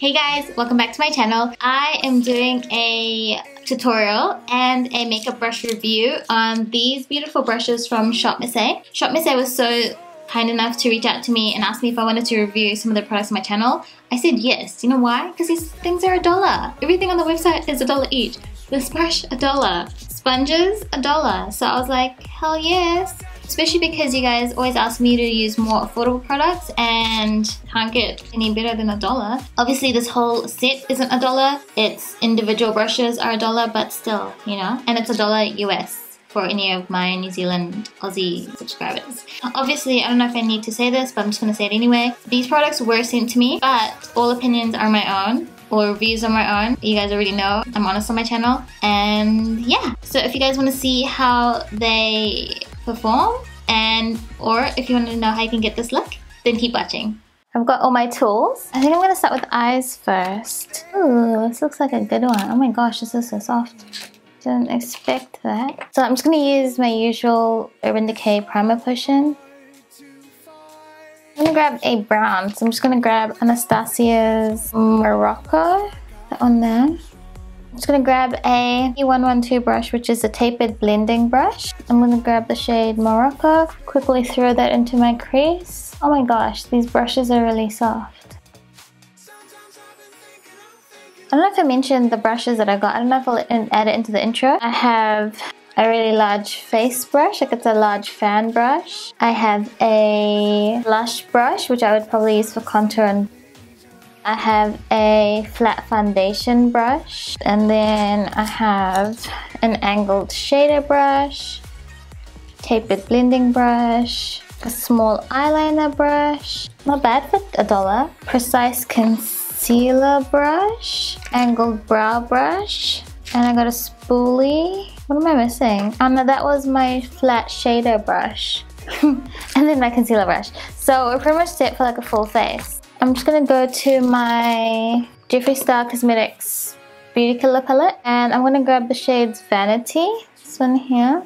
Hey guys, welcome back to my channel. I am doing a tutorial and a makeup brush review on these beautiful brushes from Shop Miss A. Shop Miss A was so kind enough to reach out to me and ask me if I wanted to review some of the products on my channel. I said yes. You know why? Because these things are a dollar. Everything on the website is a dollar each. This brush, a dollar. Sponges, a dollar. So I was like, hell yes especially because you guys always ask me to use more affordable products and can't get any better than a dollar. Obviously this whole set isn't a dollar, its individual brushes are a dollar but still, you know, and it's a dollar US for any of my New Zealand Aussie subscribers. Obviously, I don't know if I need to say this, but I'm just to say it anyway. These products were sent to me, but all opinions are my own or reviews on my own. You guys already know I'm honest on my channel. And yeah, so if you guys want to see how they perform and or if you want to know how you can get this look, then keep watching. I've got all my tools. I think I'm to start with eyes first. Ooh, this looks like a good one. Oh my gosh, this is so soft. Didn't expect that. So I'm just to use my usual Urban Decay Primer Potion. I'm to grab a brown. So I'm just to grab Anastasia's Morocco. That one there. Just to grab a E112 brush, which is a tapered blending brush. I'm to grab the shade Morocco, quickly throw that into my crease. Oh my gosh, these brushes are really soft. I don't know if I mentioned the brushes that I got. I don't know if I'll add it into the intro. I have a really large face brush, like it's a large fan brush. I have a blush brush, which I would probably use for contour and I have a flat foundation brush and then I have an angled shader brush, tapered blending brush, a small eyeliner brush, not bad for a dollar, precise concealer brush, angled brow brush, and I got a spoolie. What am I missing? Oh no, that was my flat shader brush. and then my concealer brush. So we're pretty much set for like a full face. I'm just gonna go to my Jeffree Star Cosmetics Beauty Killer palette and I'm gonna grab the shades Vanity, this one here.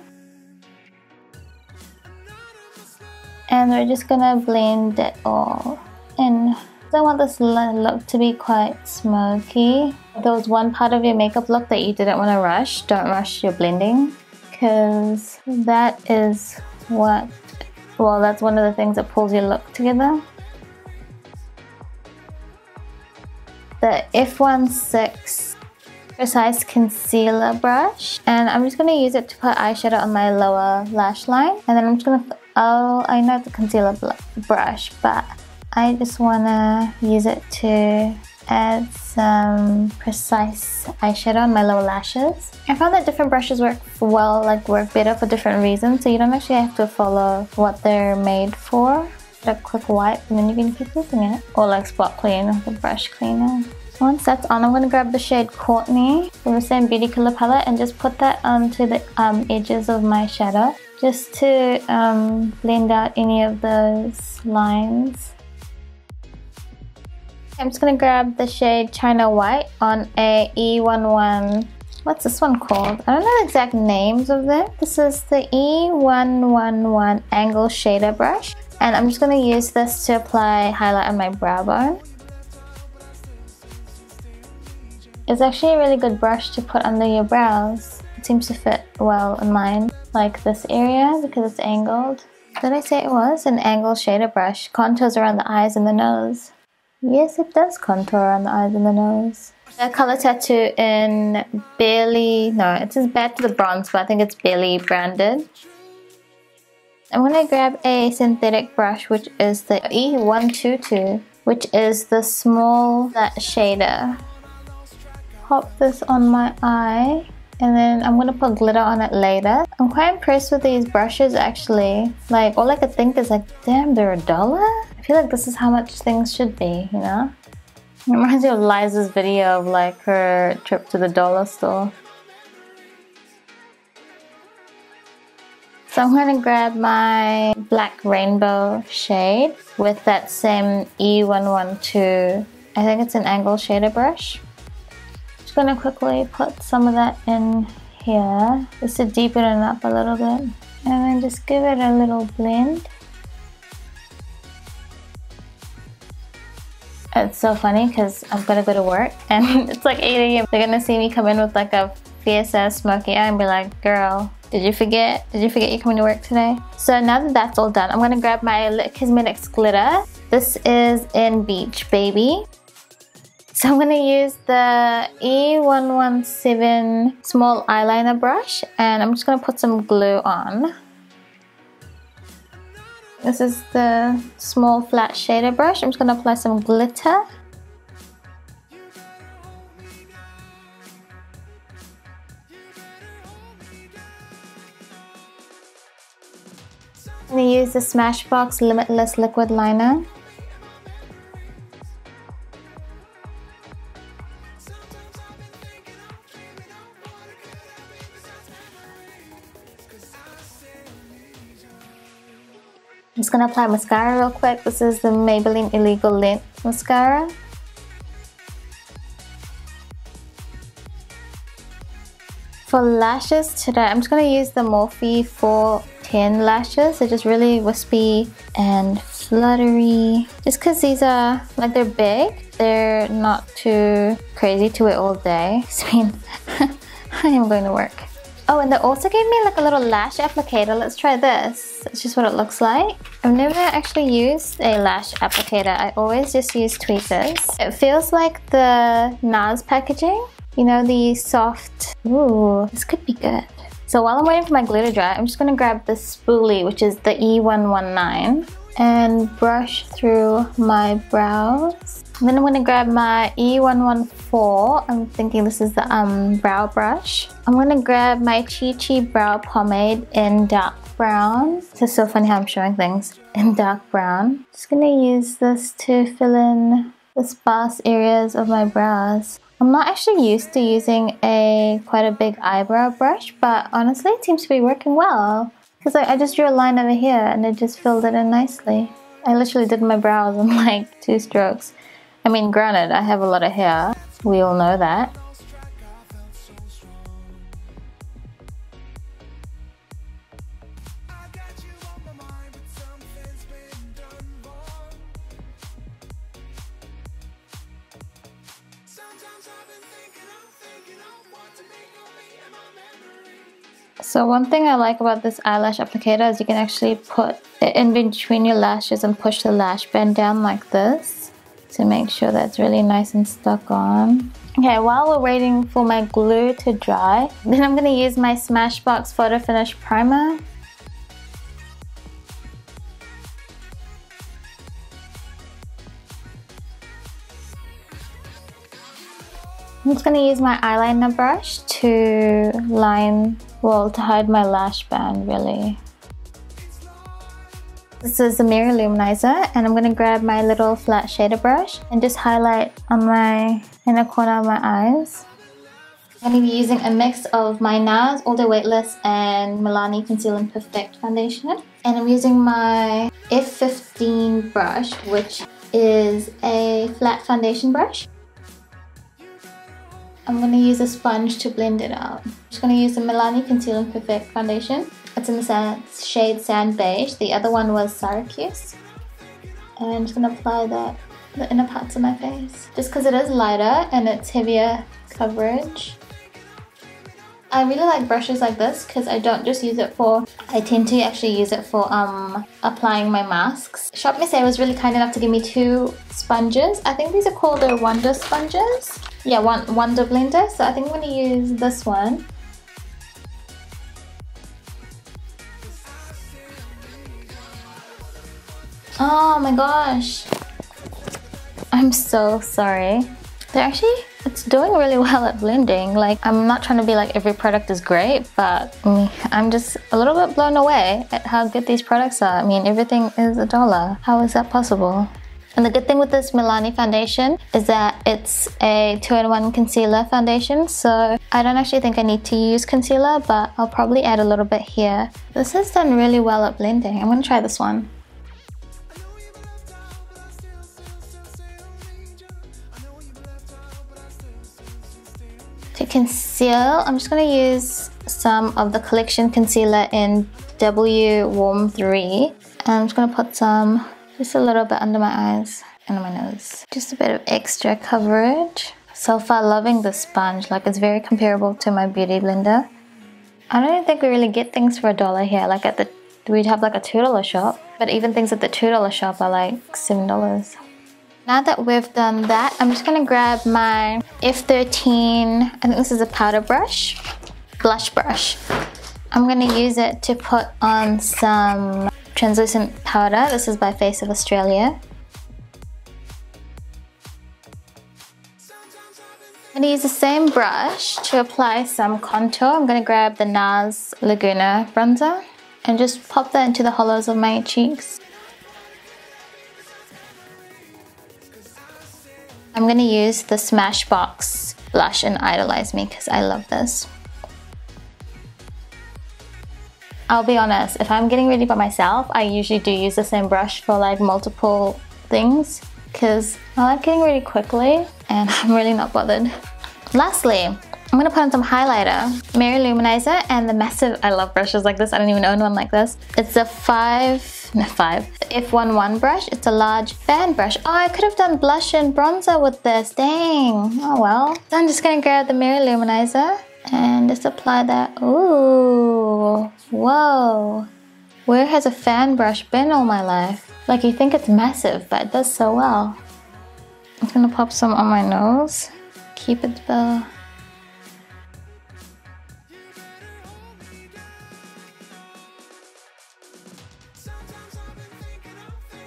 And we're just gonna blend it all in. I want this look to be quite smoky. If there was one part of your makeup look that you didn't want to rush, don't rush your blending because that is what, well that's one of the things that pulls your look together. The F16 Precise Concealer Brush and I'm just going to use it to put eyeshadow on my lower lash line and then I'm just going to, oh I know the concealer brush but I just want to use it to add some precise eyeshadow on my lower lashes. I found that different brushes work well, like work better for different reasons so you don't actually have to follow what they're made for a quick wipe and then you can keep using it. Or like spot clean with a brush cleaner. Once that's on, I'm going to grab the shade Courtney from the same Beauty Killer palette and just put that onto the um, edges of my shadow just to um, blend out any of those lines. I'm just going to grab the shade China White on a E11 what's this one called? I don't know the exact names of them. This is the E111 Angle Shader Brush. And I'm just going to use this to apply highlight on my brow bone. It's actually a really good brush to put under your brows. It seems to fit well in mine, like this area because it's angled. Did I say it was? An angle shader brush. Contours around the eyes and the nose. Yes, it does contour around the eyes and the nose. The color tattoo in Barely, no, it says Bad to the Bronze, but I think it's Barely branded. I'm to grab a synthetic brush, which is the E122, which is the small that shader. Pop this on my eye, and then I'm to put glitter on it later. I'm quite impressed with these brushes actually. Like, all I could think is like, damn, they're a dollar? I feel like this is how much things should be, you know? It reminds me of Liza's video of like her trip to the dollar store. So I'm going to grab my black rainbow shade with that same E112, I think it's an angle shader brush. Just going to quickly put some of that in here just to deepen it up a little bit and then just give it a little blend. It's so funny because I'm gonna go to work and it's like 8 a.m. They're gonna see me come in with like a fierce ass smoky eye and be like, girl, did you forget? Did you forget you're coming to work today? So now that that's all done, I'm gonna grab my Lit Cosmetics glitter. This is in Beach Baby. So I'm gonna use the E117 small eyeliner brush and I'm just gonna put some glue on. This is the small flat shader brush. I'm just to apply some glitter. Going to use the Smashbox Limitless Liquid Liner. I'm just gonna apply mascara real quick. This is the Maybelline Illegal Length Mascara. For lashes today, I'm just gonna use the Morphe 410 lashes. They're just really wispy and fluttery. Just cause these are, like they're big, they're not too crazy to wear all day. I mean, I am going to work. Oh, and they also gave me like a little lash applicator. Let's try this. It's just what it looks like. I've never actually used a lash applicator. I always just use tweezers. It feels like the NARS packaging. You know, the soft... Ooh, this could be good. So while I'm waiting for my glue to dry, I'm just to grab the spoolie, which is the E119, and brush through my brows. Then I'm to grab my E114. I'm thinking this is the um, brow brush. I'm to grab my Chi Chi Brow Pomade in dark brown. This is so funny how I'm showing things in dark brown. Just to use this to fill in the sparse areas of my brows. I'm not actually used to using a quite a big eyebrow brush, but honestly it seems to be working well. Because I, I just drew a line over here and it just filled it in nicely. I literally did my brows in like two strokes. I mean, granted, I have a lot of hair. We all know that. So one thing I like about this eyelash applicator is you can actually put it in between your lashes and push the lash band down like this to make sure that's really nice and stuck on. Okay, while we're waiting for my glue to dry, then I'm going to use my Smashbox Photo Finish Primer. I'm just going to use my eyeliner brush to line, well, to hide my lash band really. This is a Mary Luminizer and I'm to grab my little flat shader brush and just highlight on my inner corner of my eyes. I'm going to be using a mix of my NARS All Day Weightless and Milani Conceal and Perfect foundation. And I'm using my F15 brush, which is a flat foundation brush. I'm going to use a sponge to blend it out. I'm just going to use the Milani Conceal and Perfect foundation. It's in the shade Sand Beige. The other one was Syracuse. And I'm just going to apply that the inner parts of my face. Just because it is lighter and it's heavier coverage. I really like brushes like this because I don't just use it for, I tend to actually use it for um, applying my masks. Shop Miss A was really kind enough to give me two sponges. I think these are called the Wonder sponges. Yeah, one Wonder Blender. So I think I'm going to use this one. Oh my gosh. I'm so sorry. They're actually, it's doing really well at blending. Like, I'm not trying to be like every product is great, but mm, I'm just a little bit blown away at how good these products are. I mean, everything is a dollar. How is that possible? And the good thing with this Milani foundation is that it's a 2-in-1 concealer foundation, so I don't actually think I need to use concealer, but I'll probably add a little bit here. This has done really well at blending. I'm gonna try this one. To conceal, I'm just going to use some of the Collection Concealer in W Warm 3. And I'm just going to put some, just a little bit under my eyes. and my nose. Just a bit of extra coverage. So far loving the sponge, like it's very comparable to my Beauty Blender. I don't think we really get things for a dollar here, like at the, we'd have like a $2 shop. But even things at the $2 shop are like $7. Now that we've done that, I'm just gonna grab my F13, I think this is a powder brush, blush brush. I'm gonna use it to put on some translucent powder. This is by Face of Australia. I'm to use the same brush to apply some contour. I'm to grab the NARS Laguna bronzer and just pop that into the hollows of my cheeks. I'm to use the Smashbox blush and Idolize Me because I love this. I'll be honest, if I'm getting ready by myself, I usually do use the same brush for like multiple things because I like getting ready quickly and I'm really not bothered. Lastly, I'm gonna put on some highlighter, Mary Luminizer, and the massive, I love brushes like this, I don't even own one like this. It's a five, five, F11 brush. It's a large fan brush. Oh, I could have done blush and bronzer with this, dang. Oh well. So I'm just gonna grab the Mary Luminizer and just apply that. Ooh, whoa. Where has a fan brush been all my life? Like you think it's massive, but it does so well. I'm gonna pop some on my nose. Keep it well.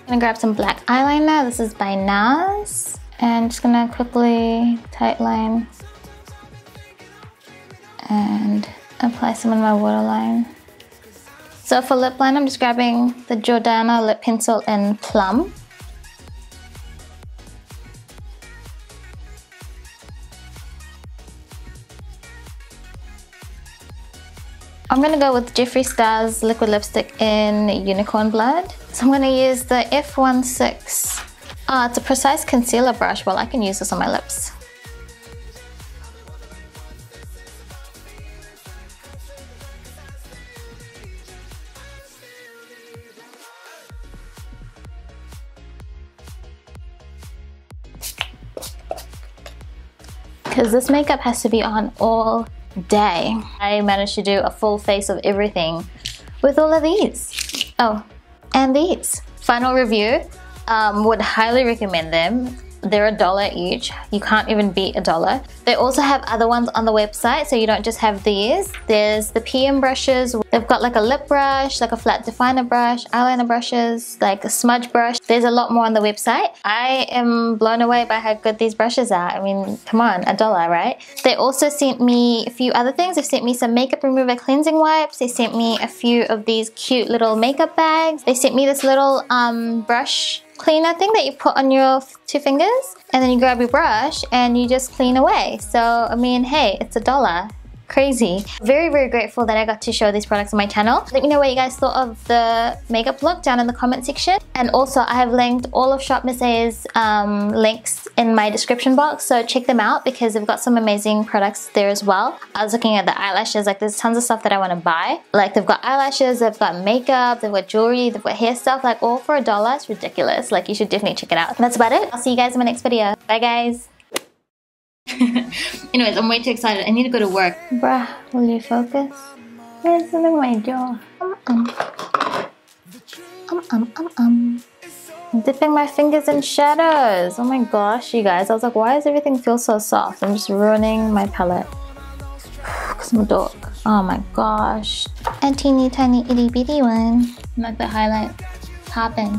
I'm gonna grab some black eyeliner. This is by NARS. And just gonna quickly tightline and apply some on my waterline. So for lip line, I'm just grabbing the Jordana lip pencil in Plum. I'm gonna go with Jeffree Star's liquid lipstick in Unicorn Blood. So I'm gonna use the F16. Ah, it's a precise concealer brush. Well, I can use this on my lips. because this makeup has to be on all day. I managed to do a full face of everything with all of these. Oh, and these. Final review, um, would highly recommend them. They're a dollar each. You can't even beat a dollar. They also have other ones on the website, so you don't just have these. There's the PM brushes. They've got like a lip brush, like a flat definer brush, eyeliner brushes, like a smudge brush. There's a lot more on the website. I am blown away by how good these brushes are. I mean, come on, a dollar, right? They also sent me a few other things. They sent me some makeup remover cleansing wipes. They sent me a few of these cute little makeup bags. They sent me this little um, brush cleaner thing that you put on your two fingers and then you grab your brush and you just clean away. So, I mean, hey, it's a dollar crazy. Very, very grateful that I got to show these products on my channel. Let me know what you guys thought of the makeup look down in the comment section. And also I have linked all of Shop Miss A's um, links in my description box. So check them out because they've got some amazing products there as well. I was looking at the eyelashes, like there's tons of stuff that I want to buy. Like they've got eyelashes, they've got makeup, they've got jewelry, they've got hair stuff, like all for a dollar. It's ridiculous. Like you should definitely check it out. That's about it. I'll see you guys in my next video. Bye guys. Anyways, I'm way too excited. I need to go to work. Bruh, will you focus? Where's my jaw? Um, um. Um, um, um, um. I'm dipping my fingers in shadows. Oh my gosh, you guys. I was like, why does everything feel so soft? I'm just ruining my palette. Because I'm a dog. Oh my gosh. A teeny tiny itty bitty one. Like the highlight popping.